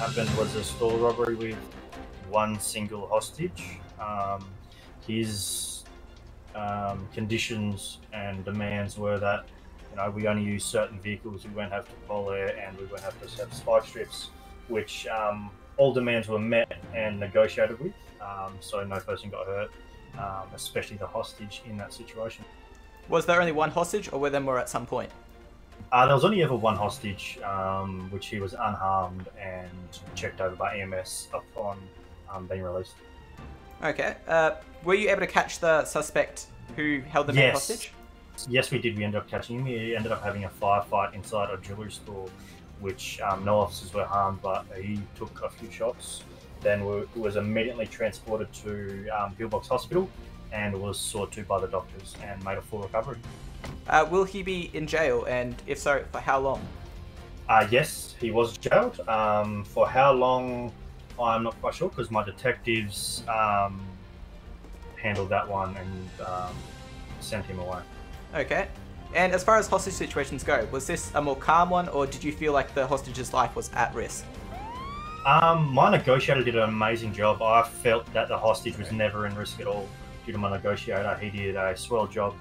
happened was a store robbery with one single hostage. Um, his um, conditions and demands were that you know we only use certain vehicles, we won't have to pull air, and we won't have to have spike strips, which um, all demands were met and negotiated with. Um, so no person got hurt, um, especially the hostage in that situation. Was there only one hostage, or were there more at some point? Uh, there was only ever one hostage, um, which he was unharmed and checked over by EMS upon um, being released. Okay. Uh, were you able to catch the suspect who held the man Yes. hostage? Yes, we did. We ended up catching him. He ended up having a firefight inside a jewelry store, which um, no officers were harmed, but he took a few shots. Then was immediately transported to um, Pillbox Hospital and was sought to by the doctors and made a full recovery. Uh, will he be in jail, and if so, for how long? Uh, yes, he was jailed. Um, for how long, I'm not quite sure because my detectives um, handled that one and um, sent him away. Okay. And as far as hostage situations go, was this a more calm one, or did you feel like the hostage's life was at risk? Um, my negotiator did an amazing job. I felt that the hostage was never in risk at all due to my negotiator. He did a swell job